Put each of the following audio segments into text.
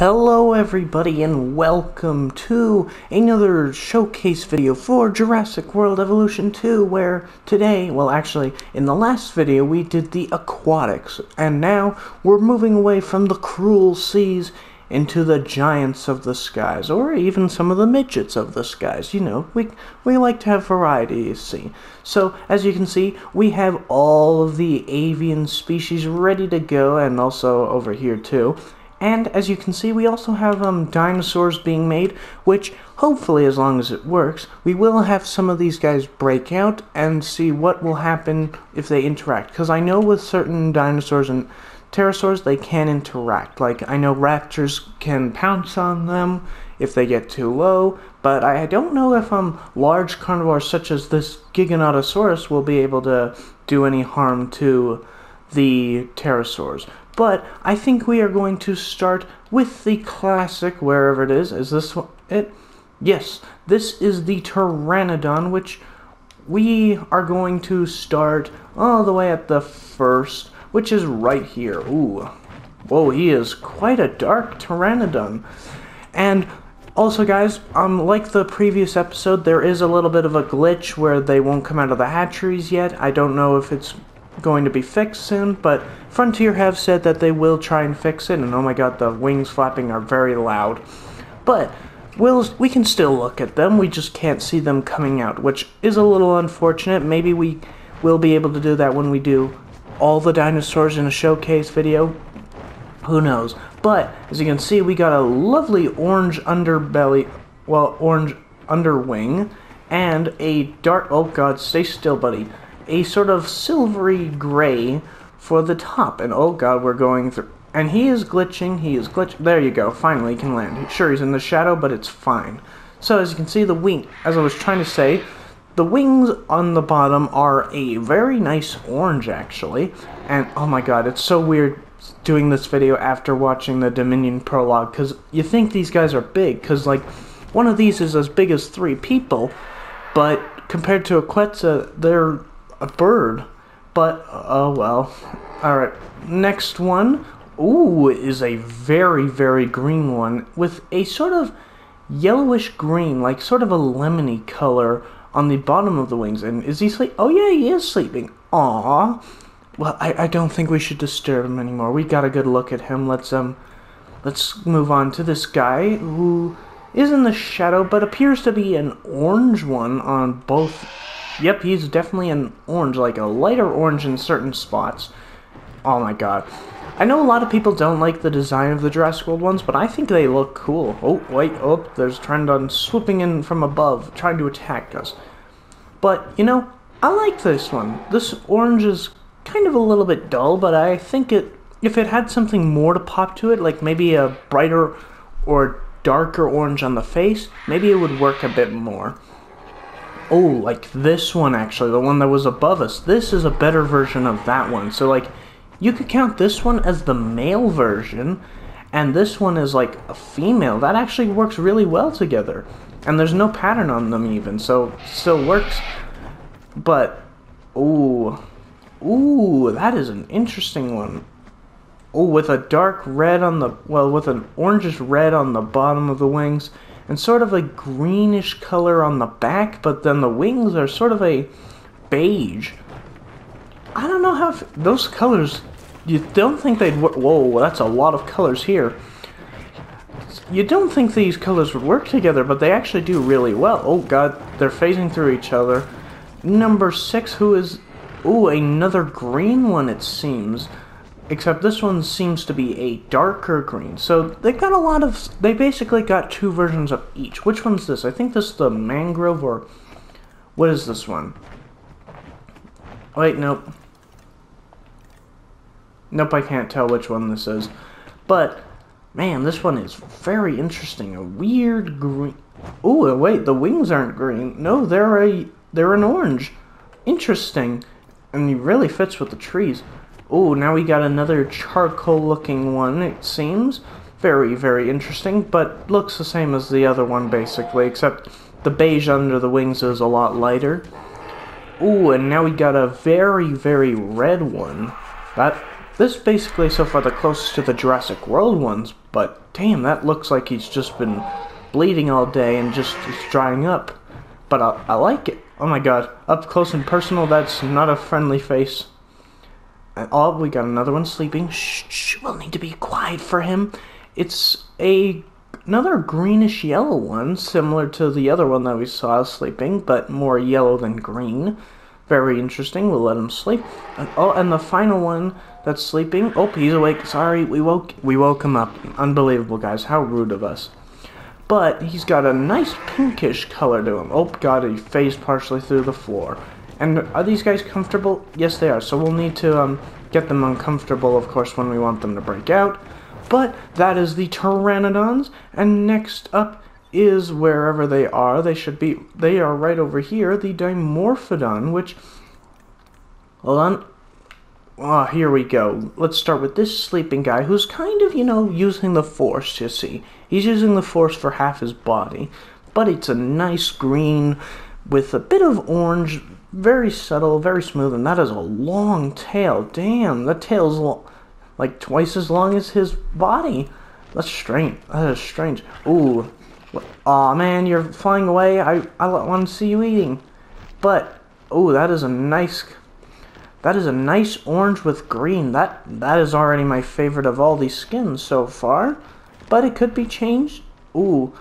Hello everybody and welcome to another showcase video for Jurassic World Evolution 2 where today, well actually in the last video we did the aquatics and now we're moving away from the cruel seas into the giants of the skies or even some of the midgets of the skies. You know, we we like to have variety, you see. So, as you can see, we have all of the avian species ready to go and also over here too. And as you can see, we also have um, dinosaurs being made, which hopefully, as long as it works, we will have some of these guys break out and see what will happen if they interact. Because I know with certain dinosaurs and pterosaurs, they can interact. Like, I know raptors can pounce on them if they get too low, but I don't know if um, large carnivores such as this Giganotosaurus will be able to do any harm to the pterosaurs. But I think we are going to start with the classic, wherever it is. Is this it? Yes, this is the Pteranodon, which we are going to start all the way at the first, which is right here. Ooh. Whoa, he is quite a dark Pteranodon. And also, guys, um, like the previous episode, there is a little bit of a glitch where they won't come out of the hatcheries yet. I don't know if it's going to be fixed soon, but Frontier have said that they will try and fix it, and oh my god, the wings flapping are very loud. But we'll, we can still look at them, we just can't see them coming out, which is a little unfortunate. Maybe we will be able to do that when we do all the dinosaurs in a showcase video. Who knows? But, as you can see, we got a lovely orange underbelly, well, orange underwing, and a dark, oh god, stay still, buddy a sort of silvery gray for the top. And oh god, we're going through. And he is glitching, he is glitching. There you go, finally he can land. Sure, he's in the shadow, but it's fine. So as you can see, the wing, as I was trying to say, the wings on the bottom are a very nice orange, actually. And oh my god, it's so weird doing this video after watching the Dominion prologue, because you think these guys are big, because, like, one of these is as big as three people, but compared to a Quetzal, they're a bird. But, oh well. Alright, next one. Ooh, is a very, very green one with a sort of yellowish green, like sort of a lemony color on the bottom of the wings. And is he sleep? Oh yeah, he is sleeping. Aww. Well, I, I don't think we should disturb him anymore. We got a good look at him. Let's um, let's move on to this guy who is in the shadow, but appears to be an orange one on both Yep, he's definitely an orange, like a lighter orange in certain spots. Oh my god. I know a lot of people don't like the design of the Jurassic World ones, but I think they look cool. Oh, wait, oh, there's Pteranodon swooping in from above, trying to attack us. But, you know, I like this one. This orange is kind of a little bit dull, but I think it, if it had something more to pop to it, like maybe a brighter or darker orange on the face, maybe it would work a bit more. Oh, like this one actually, the one that was above us. This is a better version of that one. So like, you could count this one as the male version, and this one is like a female. That actually works really well together. And there's no pattern on them even, so still works. But, ooh, ooh, that is an interesting one. Oh, with a dark red on the, well, with an orangish red on the bottom of the wings and sort of a greenish color on the back, but then the wings are sort of a beige. I don't know how those colors. You don't think they'd work? Whoa, that's a lot of colors here. You don't think these colors would work together, but they actually do really well. Oh god, they're phasing through each other. Number six, who is. Ooh, another green one, it seems except this one seems to be a darker green. So they got a lot of, they basically got two versions of each. Which one's this? I think this is the mangrove or, what is this one? Wait, nope. Nope, I can't tell which one this is. But, man, this one is very interesting. A weird green. Oh, wait, the wings aren't green. No, they're a, they're an orange. Interesting. And he really fits with the trees. Oh, now we got another charcoal looking one, it seems. Very, very interesting, but looks the same as the other one basically, except the beige under the wings is a lot lighter. Ooh, and now we got a very, very red one. That This basically so far the closest to the Jurassic World ones, but damn, that looks like he's just been bleeding all day and just is drying up. But I, I like it. Oh my god, up close and personal, that's not a friendly face. Oh, we got another one sleeping. Shh, shh, we'll need to be quiet for him. It's a another greenish yellow one, similar to the other one that we saw sleeping, but more yellow than green. Very interesting. We'll let him sleep. And, oh, and the final one that's sleeping. Oh, he's awake. Sorry, we woke we woke him up. Unbelievable, guys. How rude of us. But he's got a nice pinkish color to him. Oh, God, he phased partially through the floor. And are these guys comfortable? Yes, they are. So we'll need to um, get them uncomfortable, of course, when we want them to break out. But that is the Pteranodons. And next up is wherever they are. They should be. They are right over here. The Dimorphodon, which. Hold on. Ah, oh, here we go. Let's start with this sleeping guy who's kind of, you know, using the force, you see. He's using the force for half his body. But it's a nice green with a bit of orange, very subtle, very smooth, and that is a long tail. Damn, that tail's lo- like twice as long as his body. That's strange. That is strange. Ooh, Aw, oh, man, you're flying away. I, I want to see you eating. But, oh, that is a nice... That is a nice orange with green. That That is already my favorite of all these skins so far. But it could be changed. Ooh.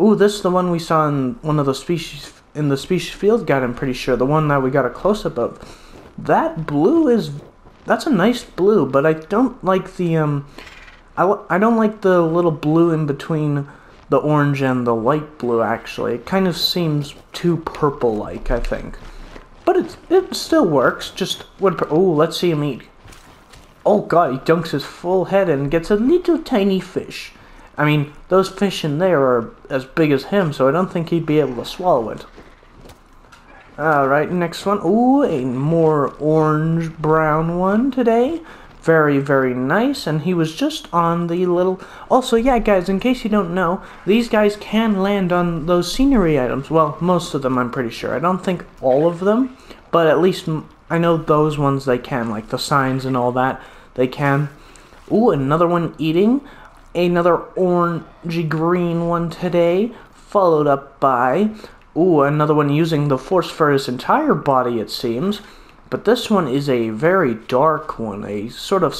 Ooh, this is the one we saw in one of the species... In the species field guide, I'm pretty sure. The one that we got a close-up of. That blue is... That's a nice blue, but I don't like the, um... I, I don't like the little blue in between the orange and the light blue actually. It kind of seems too purple-like, I think. But it, it still works, just... What, oh, let's see him eat. Oh god, he dunks his full head and gets a little tiny fish. I mean, those fish in there are as big as him, so I don't think he'd be able to swallow it. Alright, next one. Ooh, a more orange-brown one today very, very nice, and he was just on the little... Also, yeah, guys, in case you don't know, these guys can land on those scenery items. Well, most of them, I'm pretty sure. I don't think all of them, but at least I know those ones they can, like the signs and all that, they can. Ooh, another one eating. Another orangey green one today, followed up by... Ooh, another one using the force for his entire body, it seems. But this one is a very dark one, a sort of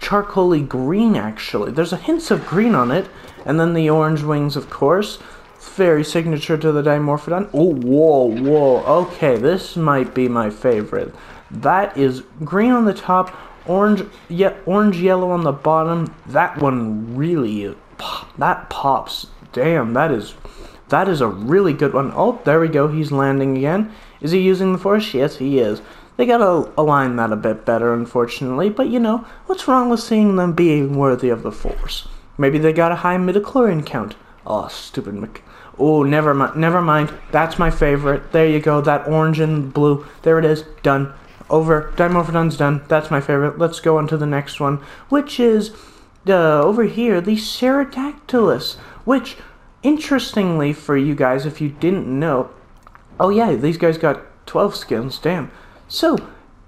charcoaly green actually. There's a hint of green on it, and then the orange wings, of course. very signature to the Dimorphodon. Oh, whoa, whoa. Okay, this might be my favorite. That is green on the top, orange, yeah, orange yellow on the bottom. That one really, that pops. Damn, that is, that is a really good one. Oh, there we go. He's landing again. Is he using the Force? Yes, he is. They gotta align that a bit better, unfortunately, but you know, what's wrong with seeing them being worthy of the Force? Maybe they got a high midichlorian count. Oh, stupid Mc... Oh, never mind. Never mind. That's my favorite. There you go. That orange and blue. There it is. Done. Over. Dimorphodon's done. That's my favorite. Let's go on to the next one, which is uh, over here, the Pterodactylus, which, interestingly for you guys, if you didn't know, Oh yeah, these guys got 12 skins, damn. So,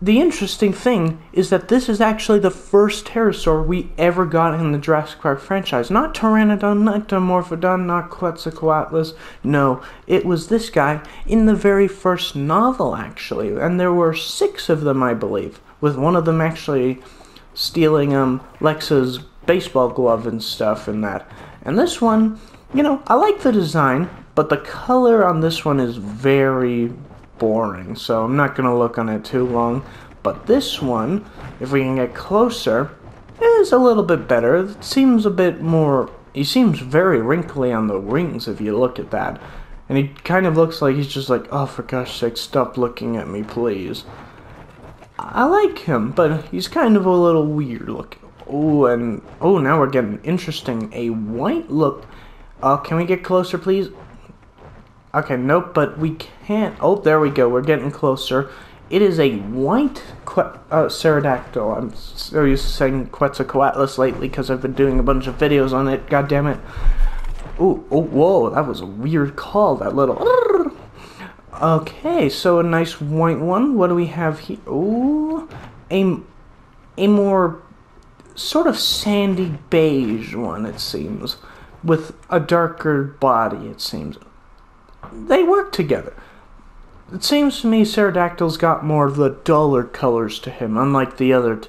the interesting thing is that this is actually the first pterosaur we ever got in the Jurassic Park franchise. Not Pteranodon, not Dimorphodon, not Quetzalcoatlus. No, it was this guy in the very first novel, actually. And there were six of them, I believe, with one of them actually stealing um, Lexa's baseball glove and stuff and that. And this one, you know, I like the design, but the color on this one is very boring, so I'm not going to look on it too long. But this one, if we can get closer, is a little bit better. It seems a bit more... He seems very wrinkly on the wings if you look at that. And he kind of looks like he's just like, oh, for gosh sake, stop looking at me, please. I like him, but he's kind of a little weird looking. Oh, and oh, now we're getting interesting. A white look. Uh, can we get closer, please? Okay, nope, but we can't. Oh, there we go. We're getting closer. It is a white que- uh. I'm so used to saying Quetzalcoatlus lately because I've been doing a bunch of videos on it. God damn it. Ooh, oh, whoa, that was a weird call, that little... Okay, so a nice white one. What do we have here? Ooh, a... a more sort of sandy beige one, it seems, with a darker body, it seems. They work together. It seems to me Pterodactyl's got more of the duller colors to him, unlike the other, t-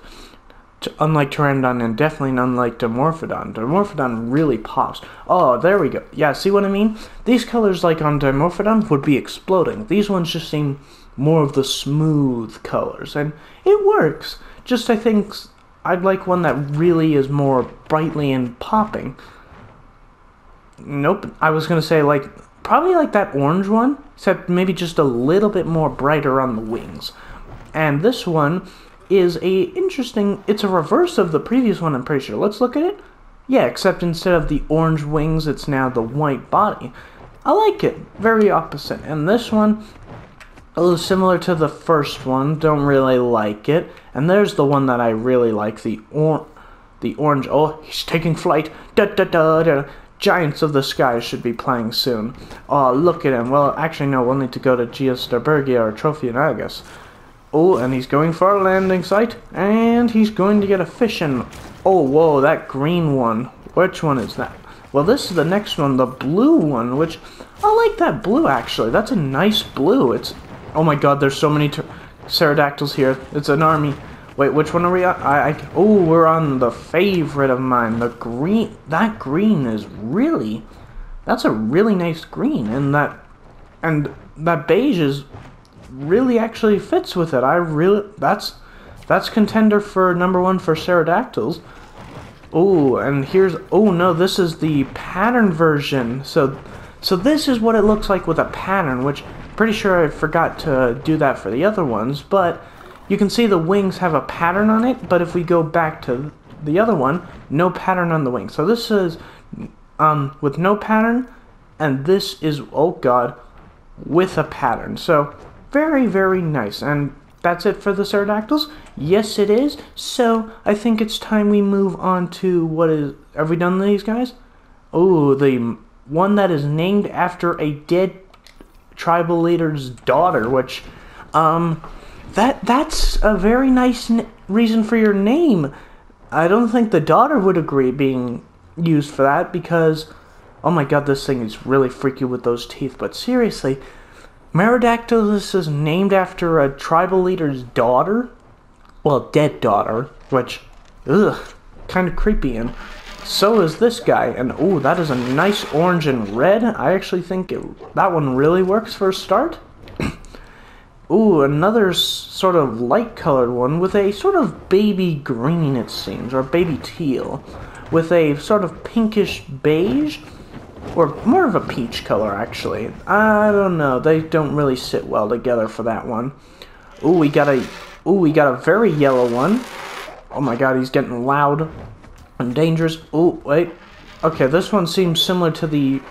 t- unlike Pteranodon and definitely unlike Dimorphodon. Dimorphodon really pops. Oh, there we go. Yeah, see what I mean? These colors, like on Dimorphodon, would be exploding. These ones just seem more of the smooth colors, and it works. Just I think I'd like one that really is more brightly and popping. Nope, I was gonna say like probably like that orange one, except maybe just a little bit more brighter on the wings. And this one is a interesting. It's a reverse of the previous one. I'm pretty sure. Let's look at it. Yeah, except instead of the orange wings, it's now the white body. I like it. Very opposite. And this one a little similar to the first one. Don't really like it. And there's the one that I really like. The or the orange. Oh, he's taking flight. Da da da da. Giants of the Sky should be playing soon. Oh, look at him. Well, actually, no. We'll need to go to Geosternbergia or Tropeognathus. Oh, and he's going for a landing site. And he's going to get a fish in. Oh, whoa, that green one. Which one is that? Well, this is the next one, the blue one, which I like that blue actually. That's a nice blue. It's Oh my god, there's so many pterodactyls here. It's an army. Wait, which one are we on? I, I, oh, we're on the favorite of mine. The green. That green is really... That's a really nice green. And that... And that beige is... Really actually fits with it. I really... That's... That's contender for number one for pterodactyls. Oh, and here's... Oh, no, this is the pattern version. So... So this is what it looks like with a pattern, which Pretty sure I forgot to do that for the other ones, but you can see the wings have a pattern on it, but if we go back to the other one, no pattern on the wing. So this is um, with no pattern, and this is, oh god, with a pattern. So very, very nice. And that's it for the pterodactyls? Yes, it is. So I think it's time we move on to what is. Have we done these guys? Oh, the one that is named after a dead tribal leader's daughter, which, um, that that's a very nice n- reason for your name. I don't think the daughter would agree being used for that because, oh my god, this thing is really freaky with those teeth. But seriously, Maaradactylus is named after a tribal leader's daughter? Well, dead daughter, which, ugh, kind of creepy and so is this guy, and oh, that is a nice orange and red. I actually think it, that one really works for a start. Ooh, another sort of light colored one with a sort of baby green, it seems, or baby teal, with a sort of pinkish beige, or more of a peach color, actually. I don't know, they don't really sit well together for that one. Ooh, we got a, ooh, we got a very yellow one. Oh my god, he's getting loud and dangerous. Oh, wait. Okay, this one seems similar to the,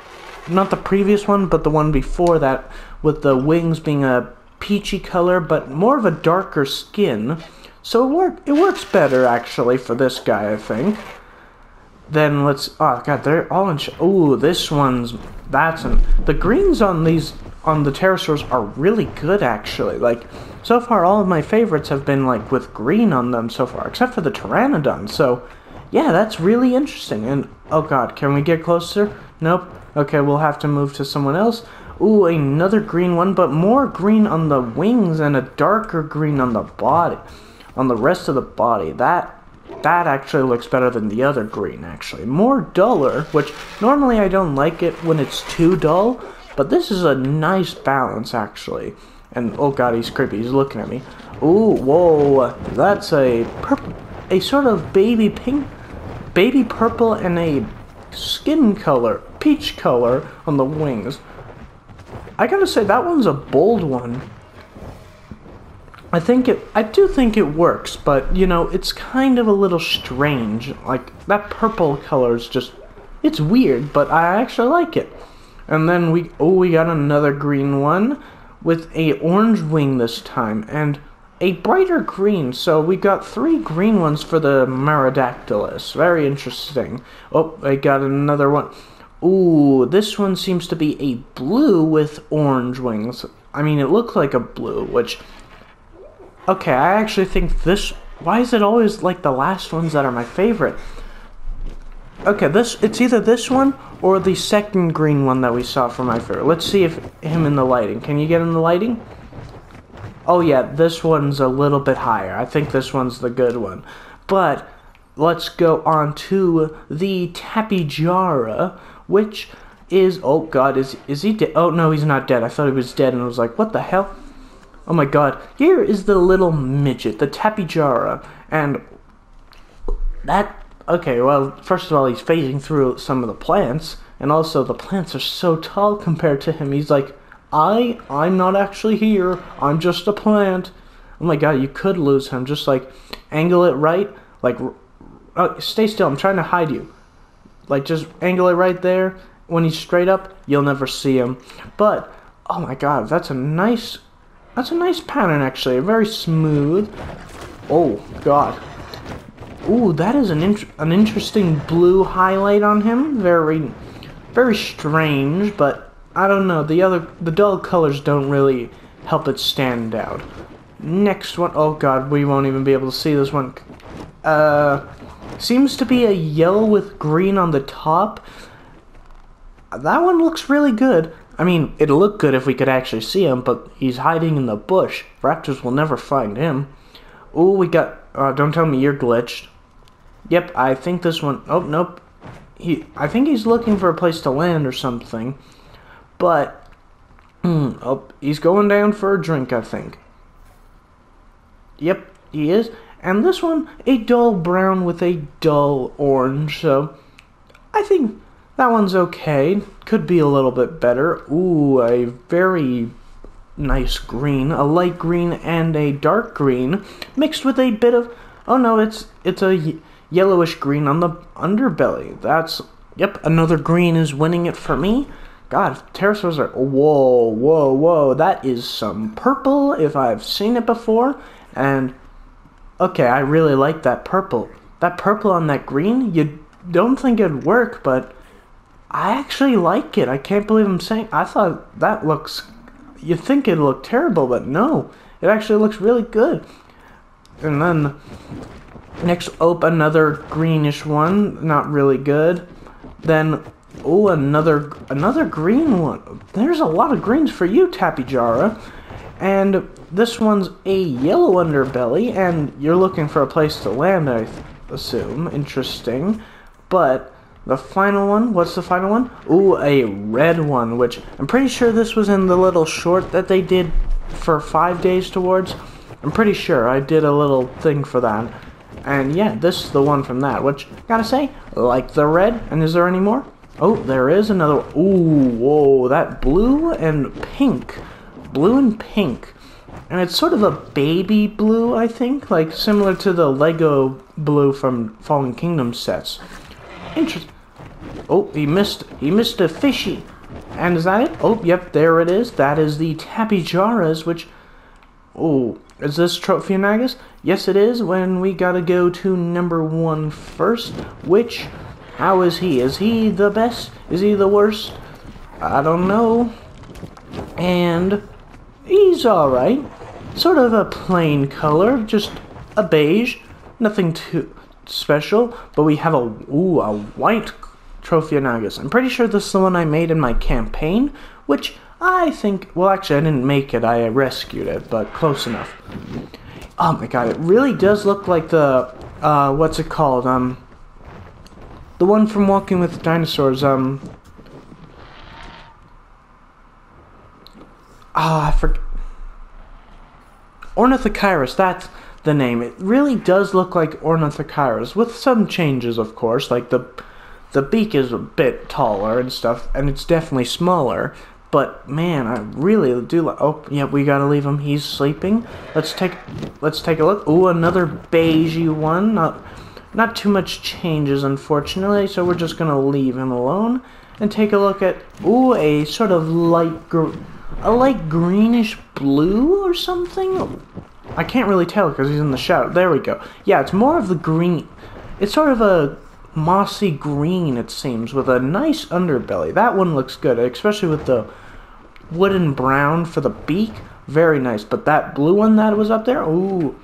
not the previous one, but the one before that, with the wings being a peachy color, but more of a darker skin. So it work it works better actually for this guy, I think. Then let's. Oh god, they're all in. Oh, this one's. That's an. The greens on these on the pterosaurs are really good actually. Like so far, all of my favorites have been like with green on them so far, except for the pteranodon. So yeah, that's really interesting. And oh god, can we get closer? Nope. Okay, we'll have to move to someone else. Ooh, another green one, but more green on the wings and a darker green on the body. On the rest of the body. That that actually looks better than the other green actually. More duller, which normally I don't like it when it's too dull, but this is a nice balance actually. And oh god, he's creepy. He's looking at me. Ooh, whoa. That's a purple a sort of baby pink baby purple and a skin color, peach color on the wings. I gotta say, that one's a bold one. I think it, I do think it works, but, you know, it's kind of a little strange. Like, that purple color is just, it's weird, but I actually like it. And then we, oh, we got another green one with a orange wing this time, and a brighter green. So we got three green ones for the Maaradactylus. Very interesting. Oh, I got another one. Ooh, this one seems to be a blue with orange wings. I mean, it looks like a blue, which... Okay, I actually think this why is it always like the last ones that are my favorite? Okay, this it's either this one or the second green one that we saw for my favorite. Let's see if him in the lighting. Can you get in the lighting? Oh yeah, this one's a little bit higher. I think this one's the good one. But let's go on to the Tapejara, which is oh god, is is he dead? Oh no, he's not dead. I thought he was dead and I was like, what the hell? Oh my god. Here is the little midget, the Tapejara, and that okay, well, first of all, he's phasing through some of the plants, and also the plants are so tall compared to him. He's like, I, I'm not actually here. I'm just a plant. Oh my god, you could lose him. Just like angle it right, like, oh, stay still. I'm trying to hide you. Like, just angle it right there. When he's straight up, you'll never see him. But, oh my god, that's a nice, that's a nice pattern actually. Very smooth. Oh god, Ooh, that is an int an interesting blue highlight on him. Very, very strange, but I don't know. The other, the dull colors don't really help it stand out. Next one, oh god, we won't even be able to see this one. Uh, seems to be a yellow with green on the top. That one looks really good. I mean, it'd look good if we could actually see him, but he's hiding in the bush. Raptors will never find him. Ooh, we got, uh, don't tell me you're glitched. Yep, I think this one. Oh nope. He. I think he's looking for a place to land or something. But. Hmm, oh, he's going down for a drink. I think. Yep, he is. And this one, a dull brown with a dull orange. So, I think that one's okay. Could be a little bit better. Ooh, a very nice green, a light green and a dark green, mixed with a bit of. Oh no, it's it's a yellowish green on the underbelly. That's, yep, another green is winning it for me. God, pterosaurs are, whoa, whoa, whoa, that is some purple if I've seen it before. And, okay, I really like that purple. That purple on that green, you don't think it'd work, but I actually like it. I can't believe I'm saying, I thought that looks, you think it'd look terrible, but no, it actually looks really good. And then Next, oh, another greenish one, not really good. Then, oh, another another green one. There's a lot of greens for you, Tapejara. And this one's a yellow underbelly, and you're looking for a place to land, I assume. Interesting. But the final one, what's the final one? Ooh, a red one, which I'm pretty sure this was in the little short that they did for five days towards. I'm pretty sure I did a little thing for that. And yeah, this is the one from that, which, gotta say, like the red. And is there any more? Oh, there is another. Ooh, whoa, that blue and pink. Blue and pink. And it's sort of a baby blue, I think, like similar to the Lego blue from Fallen Kingdom sets. Interesting. Oh, he missed. He missed a fishy. And is that it? Oh, yep, there it is. That is the Tapejaras, which. Oh, is this Tropeognathus? Yes, it is. When we gotta go to number one first. Which, how is he? Is he the best? Is he the worst? I don't know. And he's alright. Sort of a plain color, just a beige. Nothing too special. But we have a, ooh, a white Tropeognathus. I'm pretty sure this is the one I made in my campaign, which I think, well, actually, I didn't make it. I rescued it, but close enough. Oh my god, it really does look like the, uh, what's it called? Um, the one from Walking with Dinosaurs, um, oh, I forget. Ornithocheirus, that's the name. It really does look like Ornithocheirus, with some changes, of course, like the the beak is a bit taller and stuff, and it's definitely smaller, but man, I really do like. Oh, yeah, we gotta leave him. He's sleeping. Let's take let's take a look. Ooh, another beigey one. Not not too much changes, unfortunately. So we're just gonna leave him alone and take a look at ooh a sort of light gr a light greenish blue or something. I can't really tell because he's in the shadow. There we go. Yeah, it's more of the green. It's sort of a mossy green, it seems, with a nice underbelly. That one looks good, especially with the wooden brown for the beak. Very nice. But that blue one that was up there, ooh.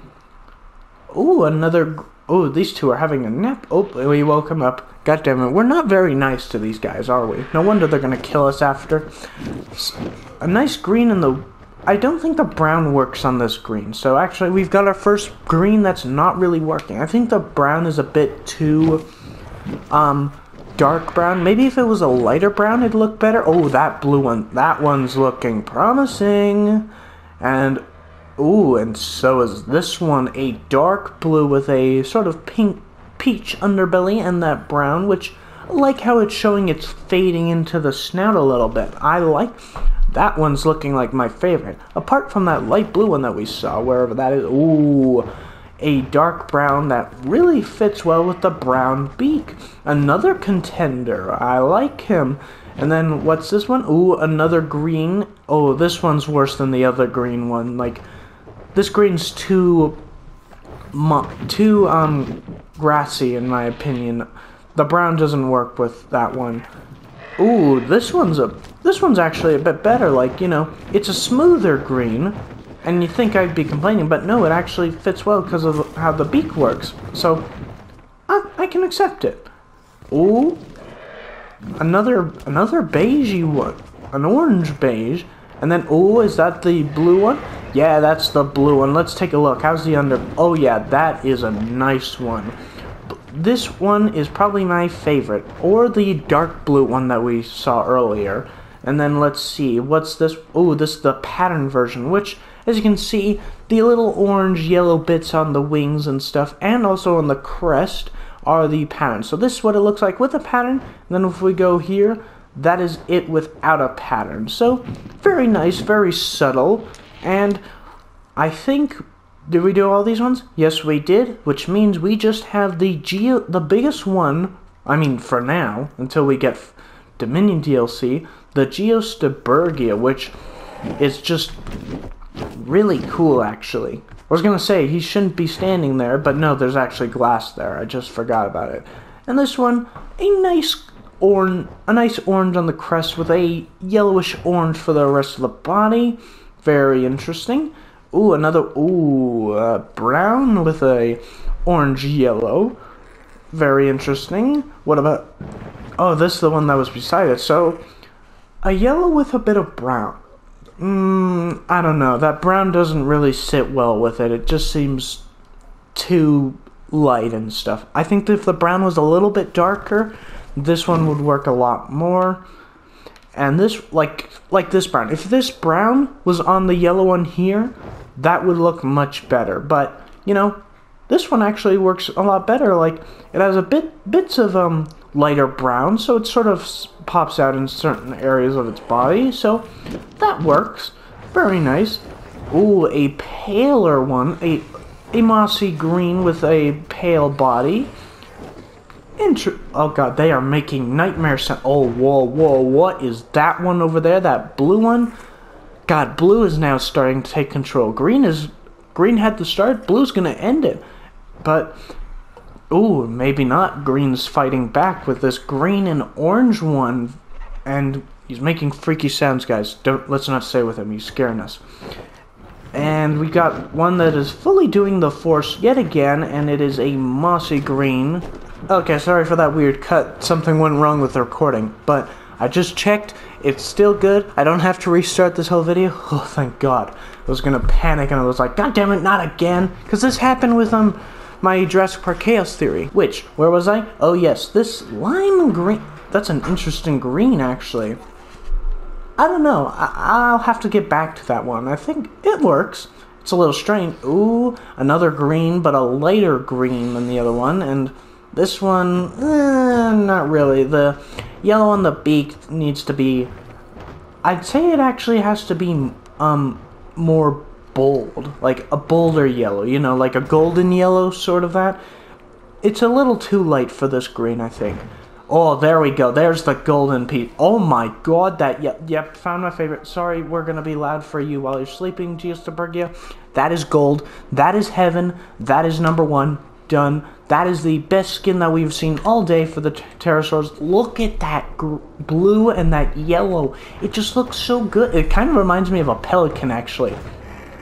Ooh, another. Oh, these two are having a nap. Oh, we woke them up. God damn it. We're not very nice to these guys, are we? No wonder they're gonna kill us after. A nice green in the. I don't think the brown works on this green. So actually, we've got our first green that's not really working. I think the brown is a bit too. Um, dark brown. Maybe if it was a lighter brown, it'd look better. Oh, that blue one. That one's looking promising. And Ooh, and so is this one a dark blue with a sort of pink peach underbelly and that brown, which I like how it's showing it's fading into the snout a little bit. I like that one's looking like my favorite. Apart from that light blue one that we saw, wherever that is. Ooh, a dark brown that really fits well with the brown beak. Another contender. I like him. And then what's this one? Ooh, another green. Oh, this one's worse than the other green one. Like this green's too too um grassy in my opinion. The brown doesn't work with that one. Ooh, this one's a this one's actually a bit better. Like you know, it's a smoother green, and you think I'd be complaining, but no, it actually fits well because of how the beak works. So I, I can accept it. Ooh, another another beigey one, an orange beige, and then ooh, is that the blue one? Yeah, that's the blue one. Let's take a look. How's the under... Oh, yeah, that is a nice one. This one is probably my favorite. Or the dark blue one that we saw earlier. And then let's see. What's this? Oh, this is the pattern version, which, as you can see, the little orange yellow bits on the wings and stuff, and also on the crest, are the pattern. So this is what it looks like with a pattern. And then if we go here, that is it without a pattern. So, very nice, very subtle. And I think did we do all these ones? Yes, we did, which means we just have the geo the biggest one, I mean for now, until we get Dominion DLC, the Geosternbergia, which is just really cool actually. I was gonna say he shouldn't be standing there, but no, there's actually glass there. I just forgot about it. And this one, a nice orange, a nice orange on the crest with a yellowish orange for the rest of the body. Very interesting. Ooh, another ooh, uh, brown with a orange yellow. Very interesting. What about? Oh, this is the one that was beside it. So, a yellow with a bit of brown. Mmm, I don't know. That brown doesn't really sit well with it. It just seems too light and stuff. I think if the brown was a little bit darker, this one would work a lot more and this like like this brown. If this brown was on the yellow one here that would look much better. But you know this one actually works a lot better. Like it has a bit bits of um lighter brown so it sort of pops out in certain areas of its body. So that works. Very nice. Ooh, a paler one. A a mossy green with a pale body Inter- oh god, they are making nightmare sound. Oh, whoa, whoa, what is that one over there? That blue one? God, blue is now starting to take control. Green is green had to start. Blue's gonna end it. But ooh, maybe not. Green's fighting back with this green and orange one, and he's making freaky sounds, guys. Don't let's not say with him. He's scaring us. And we got one that is fully doing the force yet again, and it is a mossy green Okay, sorry for that weird cut. Something went wrong with the recording, but I just checked. It's still good. I don't have to restart this whole video. Oh, thank God. I was gonna panic and I was like, God damn it, not again. Because this happened with um my Jurassic Park Chaos Theory. Which, where was I? Oh yes, this lime green. That's an interesting green, actually. I don't know. I- will have to get back to that one. I think it works. It's a little strange. Ooh, another green, but a lighter green than the other one, and this one, eh, not really. The yellow on the beak needs to be. I'd say it actually has to be um more bold, like a bolder yellow. You know, like a golden yellow, sort of that. It's a little too light for this green, I think. Oh, there we go. There's the golden piece. Oh my god, that, yep, yep, found my favorite. Sorry, we're gonna be loud for you while you're sleeping, Geosternbergia. That is gold. That is heaven. That is number one done. That is the best skin that we've seen all day for the pterosaurs. Look at that blue and that yellow. It just looks so good. It kind of reminds me of a pelican, actually.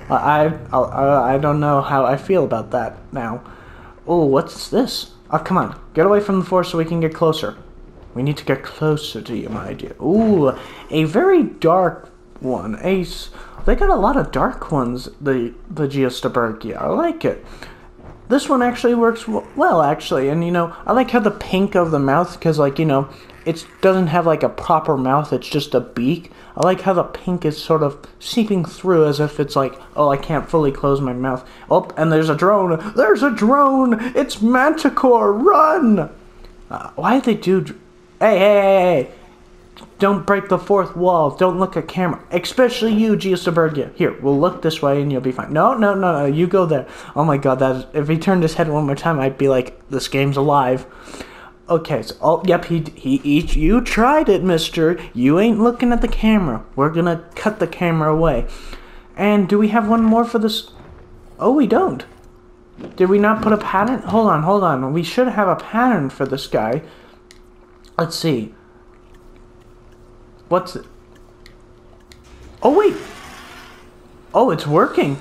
I, I, I don't know how I feel about that now. Oh, what's this? Oh, come on. Get away from the forest so we can get closer. We need to get closer to you, my dear. Ooh, a very dark one. Ace. They got a lot of dark ones, the, the Geosternbergia. I like it. This one actually works well, actually. And, you know, I like how the pink of the mouth, because, like, you know, it doesn't have, like, a proper mouth. It's just a beak. I like how the pink is sort of seeping through as if it's like, oh, I can't fully close my mouth. Oh, and there's a drone. There's a drone. It's Mantah Corp. Run. Uh, why did they do... Hey, hey, hey, hey. Don't break the fourth wall. Don't look at camera. Especially you, Geosternbergia. Here, we'll look this way and you'll be fine. No, no, no, no. You go there. Oh my god, that is, if he turned his head one more time, I'd be like, this game's alive. Okay, so oh yep, he he each you tried it, mister. You ain't looking at the camera. We're gonna cut the camera away. And do we have one more for this? Oh, we don't. Did we not put a pattern? Hold on, hold on. We should have a pattern for this guy. Let's see. What's it? Oh wait. Oh, it's working.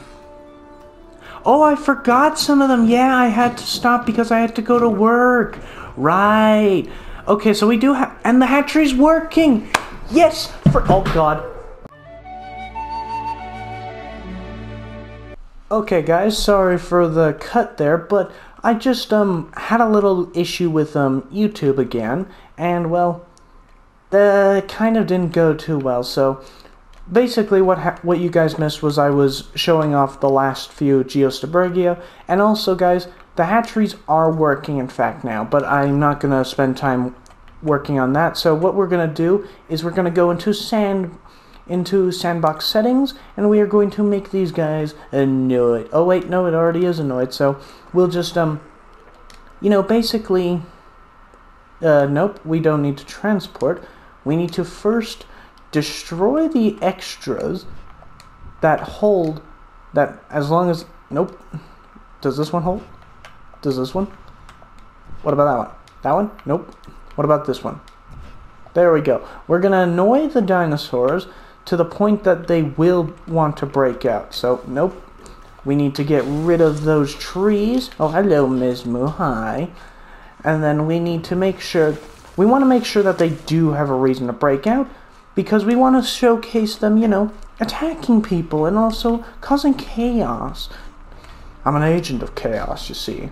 Oh, I forgot some of them. Yeah, I had to stop because I had to go to work. Right. Okay, so we do have, and the hatchery's working. Yes. For oh god. Okay, guys, sorry for the cut there, but I just um had a little issue with um YouTube again, and well, the kind of didn't go too well. So basically, what what you guys missed was I was showing off the last few Geosternbergia, and also, guys, the hatcheries are working, in fact, now, but I'm not going to spend time working on that. So what we're going to do is we're going to go into sand into sandbox settings and we are going to make these guys annoyed. Oh wait, no, it already is annoyed. So we'll just um you know, basically uh nope, we don't need to transport. We need to first destroy the extras that hold that as long as nope. Does this one hold? Does this one? What about that one? That one? Nope. What about this one? There we go. We're going to annoy the dinosaurs to the point that they will want to break out. So, nope. We need to get rid of those trees. Oh, hello, Ms. Hi. And then we need to make sure... We want to make sure that they do have a reason to break out because we want to showcase them, you know, attacking people and also causing chaos. I'm an agent of chaos, you see.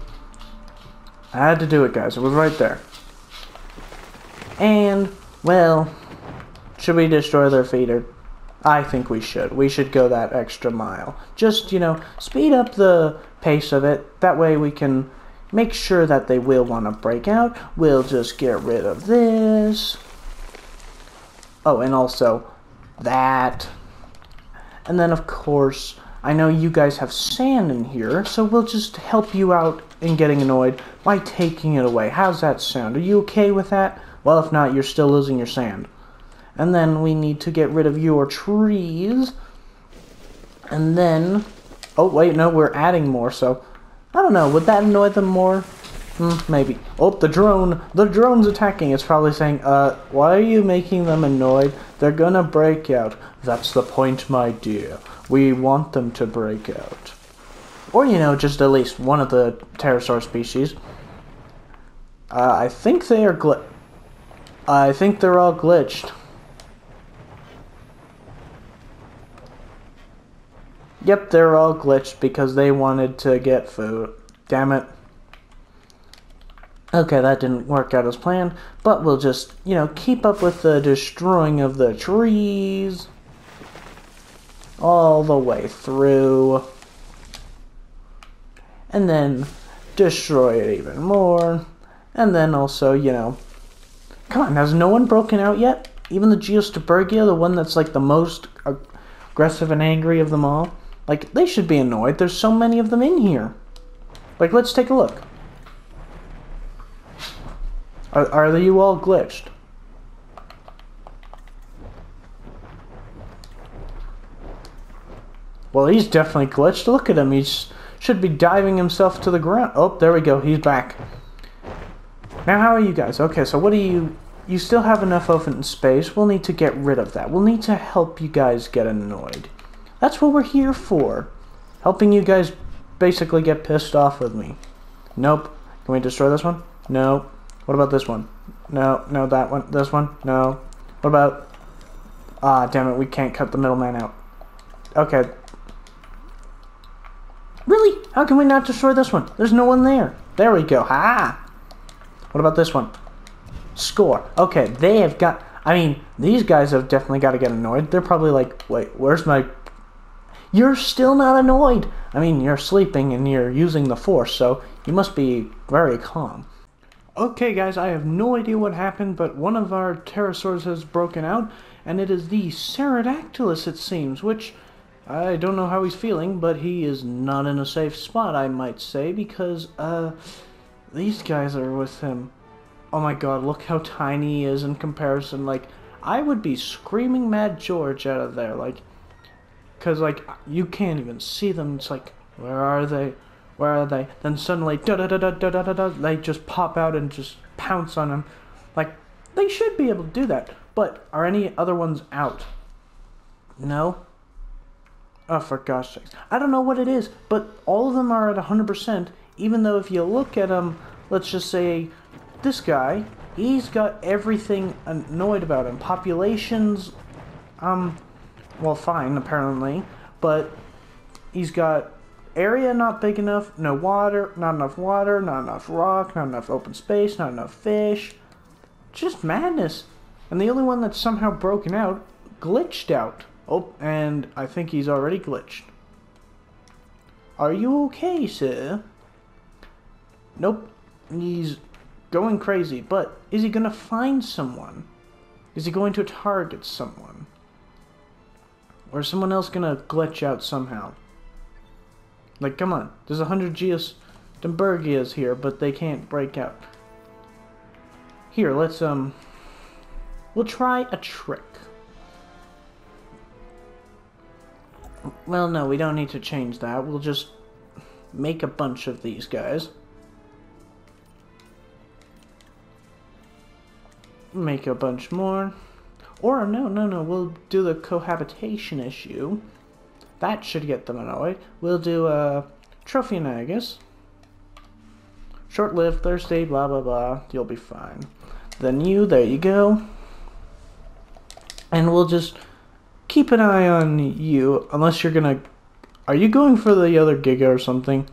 I had to do it, guys. It was right there. And, well, should we destroy their feeder? I think we should. We should go that extra mile. Just, you know, speed up the pace of it. That way we can make sure that they will want to break out. We'll just get rid of this. Oh, and also that. And then, of course, I know you guys have sand in here, so we'll just help you out in getting annoyed by taking it away. How's that sound? Are you okay with that? Well, if not, you're still losing your sand. And then we need to get rid of your trees. And then... Oh, wait, no, we're adding more, so... I don't know, would that annoy them more? Hmm, maybe. Oh, the drone! The drone's attacking. It's probably saying, uh, why are you making them annoyed? They're gonna break out. That's the point, my dear. We want them to break out. Or, you know, just at least one of the pterosaur species. Uh, I think they are gl- I think they're all glitched. Yep, they're all glitched because they wanted to get food. Damn it. Okay, that didn't work out as planned, but we'll just, you know, keep up with the destroying of the trees all the way through. And then destroy it even more. And then also, you know, come on, has no one broken out yet? Even the Geosternbergia, the one that's like the most aggressive and angry of them all? Like, they should be annoyed. There's so many of them in here. Like, let's take a look. Are, are you all glitched? Well, he's definitely glitched. Look at him. He should be diving himself to the ground. Oh, there we go. He's back. Now, how are you guys? Okay, so what do you... You still have enough open space. We'll need to get rid of that. We'll need to help you guys get annoyed. That's what we're here for. helping you guys basically get pissed off with me. Nope. Can we destroy this one? No. What about this one? No, no, that one. This one? No. What about... Ah, damn it, we can't cut the middleman out. Okay. Really? How can we not destroy this one? There's no one there. There we go. Ha! What about this one? Score. Okay, they have got... I mean, these guys have definitely got to get annoyed. They're probably like, wait, where's my... You're still not annoyed. I mean, you're sleeping and you're using the force, so you must be very calm. Okay, guys, I have no idea what happened, but one of our pterosaurs has broken out, and it is the Pterodactylus, it seems, which I don't know how he's feeling, but he is not in a safe spot, I might say, because, uh, these guys are with him. Oh my god, look how tiny he is in comparison. Like, I would be screaming Mad George out of there, like, because like you can't even see them. It's like where are they? Where are they? Then suddenly da da da da da da da they just pop out and just pounce on them. Like they should be able to do that. But are any other ones out? No. Oh, for gosh sakes. I don't know what it is, but all of them are at 100%, even though if you look at them, let's just say this guy, he's got everything annoyed about him. Populations, um, well, fine, apparently, but he's got area not big enough, no water, not enough water, not enough rock, not enough open space, not enough fish. Just madness. And the only one that's somehow broken out, glitched out. Oh, and I think he's already glitched. Are you okay, sir? Nope. He's going crazy, but is he going to find someone? Is he going to target someone? Or is someone else to glitch out somehow? Like, come on. There's a hundred Geos Demburgias here, but they can't break out. Here, let's, um... We'll try a trick. Well, no, we don't need to change that. We'll just make a bunch of these guys. Make a bunch more. Or, no, no, no, we'll do the cohabitation issue. That should get them annoyed. We'll do a uh, Tropeognathus. Short-lived, Thursday, blah, blah, blah. You'll be fine. Then you, there you go. And we'll just keep an eye on you, unless you're gonna... Are you going for the other Giga or something?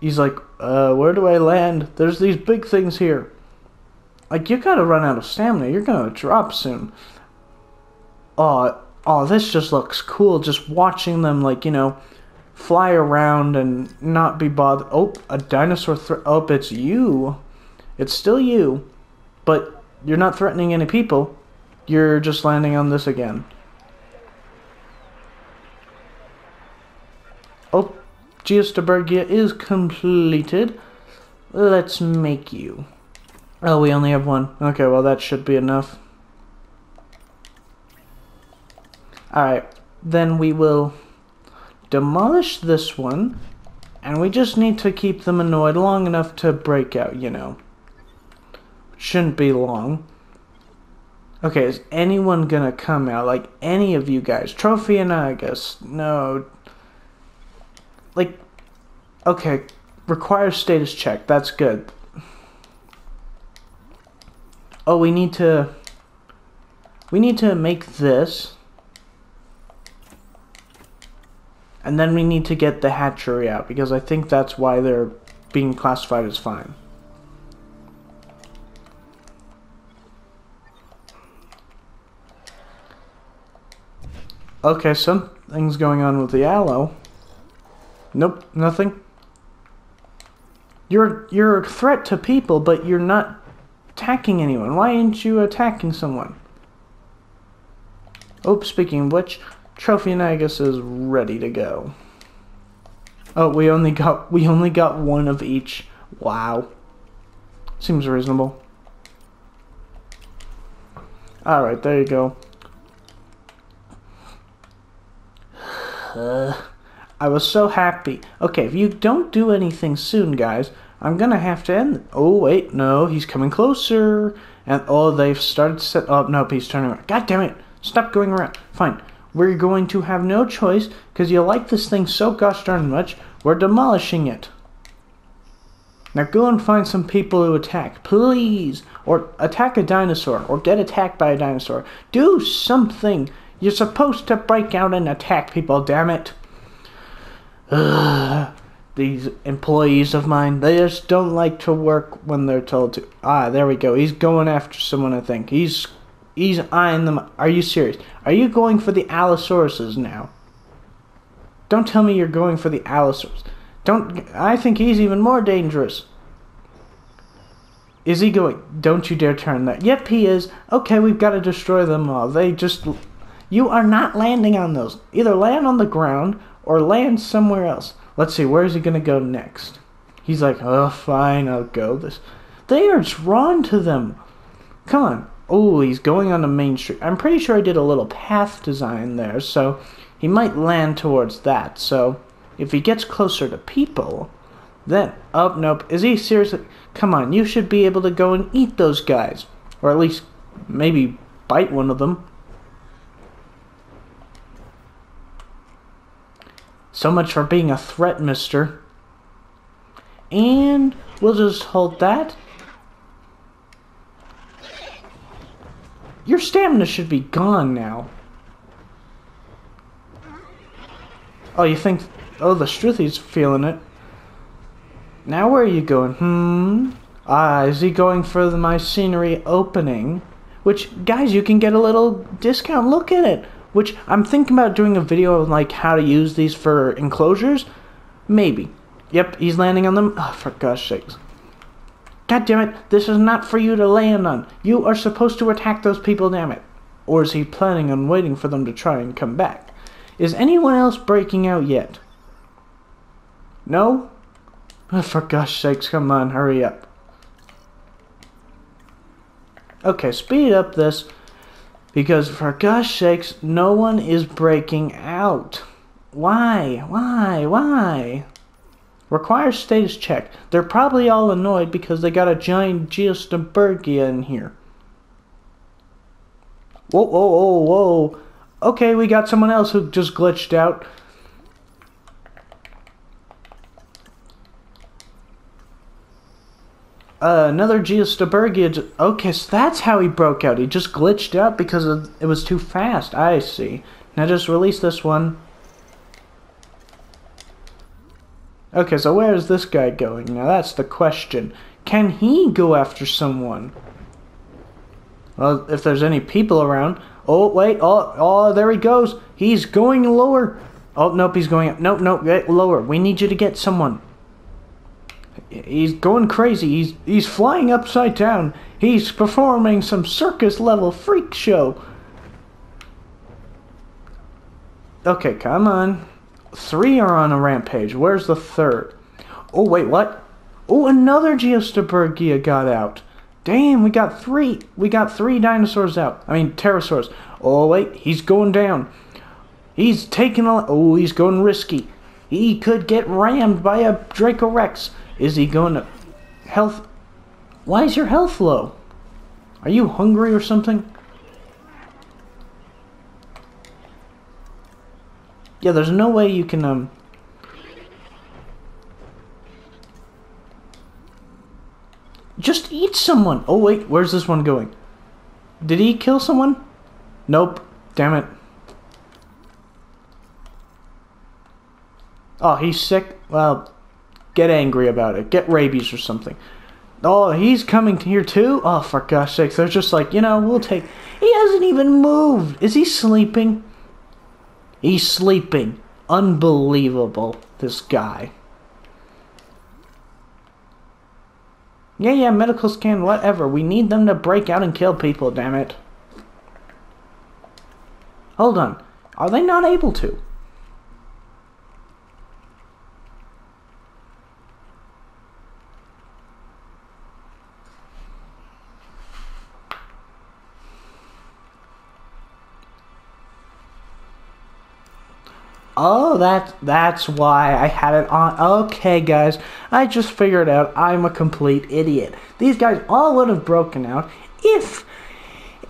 He's like, uh, where do I land? There's these big things here. Like, you gotta run out of stamina. You're gonna drop soon. Oh, oh, this just looks cool. Just watching them, like, you know, fly around and not be bothered. Oh, a dinosaur. oh, it's you. It's still you. But you're not threatening any people. You're just landing on this again. Oh, Geosternbergia is completed. Let's make you. Oh, we only have one. Okay, well that should be enough. Alright, then we will demolish this one, and we just need to keep them annoyed long enough to break out, you know. Shouldn't be long. Okay, is anyone gonna come out? Like, any of you guys? Trophy and I guess No. Like, okay, requires status check. That's good. Oh, we need to... We need to make this. And then we need to get the hatchery out, because I think that's why they're being classified as fine. Okay, something's going on with the aloe. Nope, nothing. You're you're a threat to people, but you're not attacking anyone. Why aren't you attacking someone? Oh, speaking of which, Tropeognathus is ready to go. Oh, we only got we only got one of each. Wow. Seems reasonable. Alright, there you go. Uh, I was so happy. Okay, if you don't do anything soon, guys, I'm gonna have to end. Oh wait, no, he's coming closer. And oh, they've started to set. Oh no, he's turning around. God damn it! Stop going around. Fine. We're going to have no choice because you like this thing so gosh darn much. We're demolishing it. Now go and find some people to attack, please. Or attack a dinosaur, or get attacked by a dinosaur. Do something. You're supposed to break out and attack people, damn it. Ugh. These employees of mine, they just don't like to work when they're told to. Ah, there we go. He's going after someone, I think. He's he's eyeing them. Are you serious? Are you going for the Allosauruses now? Don't tell me you're going for the Allosaurus. Don't. I think he's even more dangerous. Is he going? Don't you dare turn that. Yep, he is. Okay, we've got to destroy them all. They just. You are not landing on those. Either land on the ground or land somewhere else. Let's see, where is he going to go next? He's like, oh, fine, I'll go this. They are drawn to them. Come on. Oh, he's going on the main street. I'm pretty sure I did a little path design there, so he might land towards that. So if he gets closer to people, then, oh, nope. Is he seriously? Come on, you should be able to go and eat those guys. Or at least maybe bite one of them. So much for being a threat, mister. And we'll just hold that. Your stamina should be gone now. Oh, you think... Oh, the Struthy's feeling it. Now where are you going? Hmm? Ah, is he going for the My Scenery opening? Which, guys, you can get a little discount. Look at it. Which, I'm thinking about doing a video on like, how to use these for enclosures. Maybe. Yep, he's landing on them. Oh, for gosh sakes. God damn it, this is not for you to land on. You are supposed to attack those people, damn it. Or is he planning on waiting for them to try and come back? Is anyone else breaking out yet? No? Oh, for gosh sakes, come on, hurry up. Okay, speed up this. Because for gosh sakes, no one is breaking out. Why? Why? Why? Requires status check. They're probably all annoyed because they got a giant Geosternbergia in here. Whoa, whoa, whoa, whoa. Okay, we got someone else who just glitched out. Uh, another Geosternbergia. Okay, so that's how he broke out. He just glitched out because of, it was too fast. I see. Now just release this one. Okay, so where is this guy going? Now that's the question. Can he go after someone? Well, if there's any people around. Oh, wait. Oh, oh, there he goes. He's going lower. Oh, nope, he's going up. Nope, nope, get lower. We need you to get someone. He's going crazy. He's he's flying upside down. He's performing some circus level freak show. Okay, come on. Three are on a rampage. Where's the third? Oh wait, what? Oh, another Geosternbergia got out. Damn, we got three. We got three dinosaurs out. I mean, pterosaurs. Oh wait, he's going down. He's taking a. Oh, he's going risky. He could get rammed by a Dracorex. Is he going to health? Why is your health low? Are you hungry or something? Yeah, there's no way you can um Just eat someone. Oh wait, where's this one going? Did he kill someone? Nope. Damn it. Oh, he's sick. Well, Get angry about it. Get rabies or something. Oh, he's coming here too? Oh, for gosh sakes. They're just like, you know, we'll take... He hasn't even moved. Is he sleeping? He's sleeping. Unbelievable, this guy. Yeah, yeah, medical scan, whatever. We need them to break out and kill people, damn it. Hold on. Are they not able to? Oh, that that's why I had it on. Okay, guys, I just figured out I'm a complete idiot. These guys all would have broken out if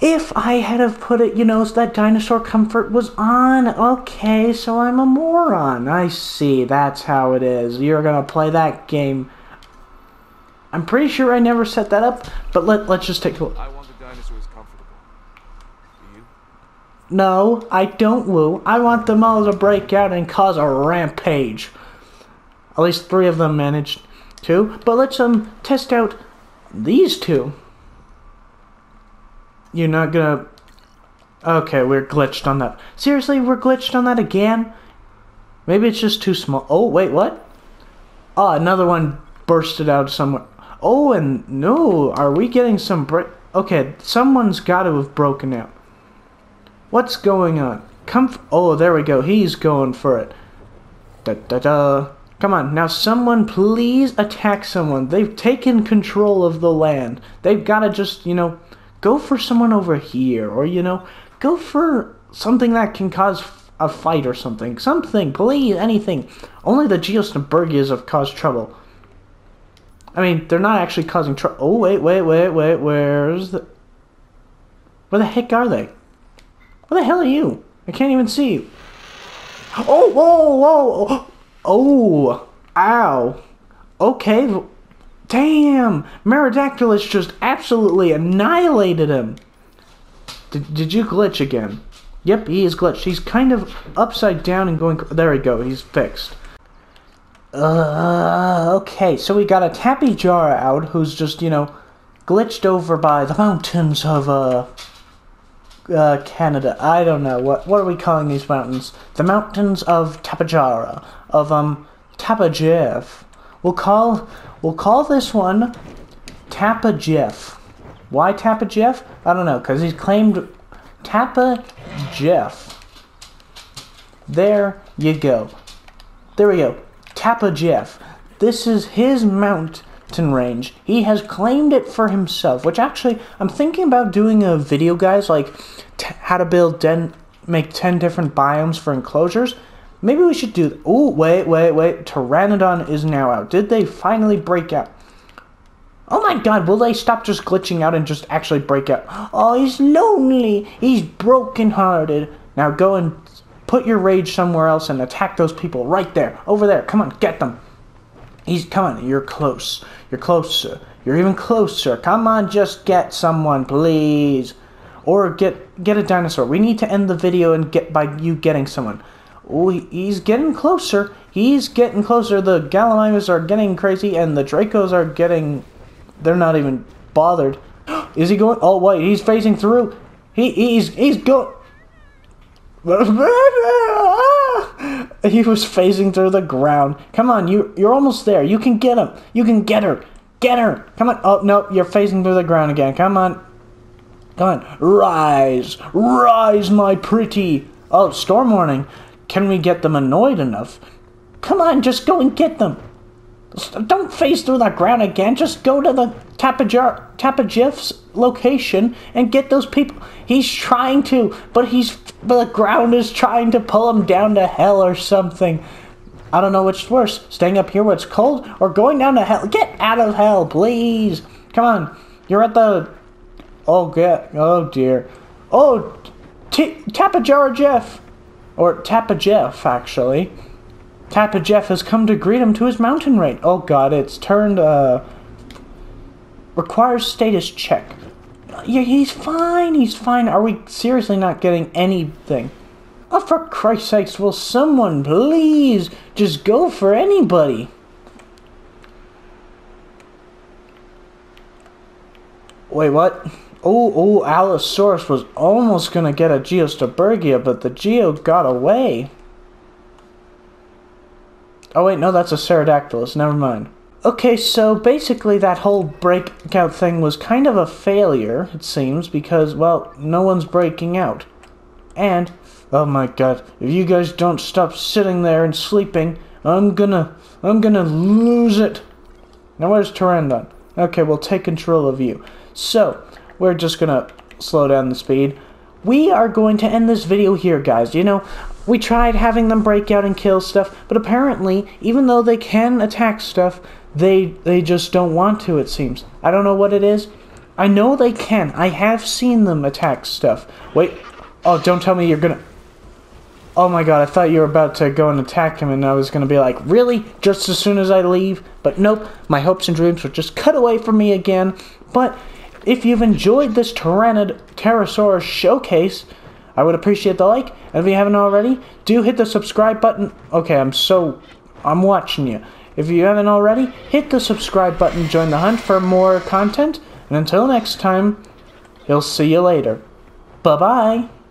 If I had have put it, you know, so that dinosaur comfort was on. Okay, so I'm a moron. I see. That's how it is. You're gonna play that game. I'm pretty sure I never set that up, but let, let's just take a look. I want the dinosaurs comfortable. Do you? No, I don't, Woo. I want them all to break out and cause a rampage. At least three of them managed to. But let's um test out these two. You're not gonna. Okay, we're glitched on that. Seriously, we're glitched on that again? Maybe it's just too small. Oh, wait, what? Oh, another one bursted out somewhere. Oh, and no, are we getting some break? Okay, someone's got to have broken out. What's going on? Come. Oh, there we go. He's going for it. Da da da. Come on, now someone please attack someone. They've taken control of the land. They've got to just, you know, go for someone over here, or, you know, go for something that can cause a fight or something. Something, please, anything. Only the Geosternbergias have caused trouble. I mean, they're not actually causing trouble. Oh, wait, wait, wait, wait, where's the. Where the heck are they? Where the hell are you? I can't even see you. Oh, whoa, whoa! Oh, ow. Okay. Damn! Maaradactylus just absolutely annihilated him. Did, did you glitch again? Yep, he is glitched. He's kind of upside down and going. There we go. He's fixed. Uh, okay, so we got a Tappy Jar out who's just, you know, glitched over by the mountains of, uh, uh, Canada. I don't know. What what are we calling these mountains? The mountains of Tapejara. Of, um, Tapajef. We'll call, we'll call this one Tapajef. Why Tapajef? I don't know, because he's claimed Tapajef. There you go. There we go. Tapajef. This is his range. He has claimed it for himself, which actually I'm thinking about doing a video, guys, like t- how to build den, make 10 different biomes for enclosures. Maybe we should do. Oh, wait, wait, wait. Pteranodon is now out. Did they finally break out? Oh my god, will they stop just glitching out and just actually break out? Oh, he's lonely. He's brokenhearted. Now go and put your rage somewhere else and attack those people right there. Over there. Come on, get them. He's come on, you're close. You're closer. You're even closer. Come on, just get someone, please. Or get get a dinosaur. We need to end the video and get by you getting someone. Oh, he's getting closer. He's getting closer. The Gallimimus are getting crazy, and the Dracos are getting. They're not even bothered. Is he going? Oh wait, he's phasing through. He he's he's go. he was phasing through the ground. Come on, you you're almost there. You can get him. You can get her. Get her. Come on. Oh no, you're phasing through the ground again. Come on. Come on. Rise. Rise, my pretty. Oh, storm warning. Can we get them annoyed enough? Come on, just go and get them. Don't phase through that ground again. Just go to the Tapajar Tapajif's location and get those people. He's trying to, but he's but the ground is trying to pull him down to hell or something. I don't know which is worse, staying up here where it's cold or going down to hell. Get out of hell, please. Come on. You're at the Oh get oh dear. Oh Tapajar Jeff. Or Tappa Jeff, actually. Tappa Jeff has come to greet him to his mountain raid. Oh god, it's turned, uh. Requires status check. Yeah, he's fine, he's fine. Are we seriously not getting anything? Oh, for Christ's sakes, will someone please just go for anybody? Wait, what? Oh, oh, Allosaurus was almost gonna get a Geosternbergia, but the Geo got away. Oh wait, no, that's a Pterodactylus. Never mind. Okay, so basically that whole breakout thing was kind of a failure, it seems, because, well, no one's breaking out. And, oh my god, if you guys don't stop sitting there and sleeping, I'm gonna, I'm gonna lose it. Now where's Pteranodon? Okay, we'll take control of you. So, we're just gonna slow down the speed. We are going to end this video here, guys. You know, we tried having them break out and kill stuff, but apparently, even though they can attack stuff, they they just don't want to, it seems. I don't know what it is. I know they can. I have seen them attack stuff. Wait. Oh, don't tell me you're gonna. Oh my god, I thought you were about to go and attack him, and I was gonna be like, really? Just as soon as I leave? But nope, my hopes and dreams were just cut away from me again. But if you've enjoyed this Tyrannid Pterosaurus showcase, I would appreciate the like. And if you haven't already, do hit the subscribe button. Okay, I'm so. I'm watching you. If you haven't already, hit the subscribe button, join the hunt for more content, and until next time, he'll see you later. Bye bye.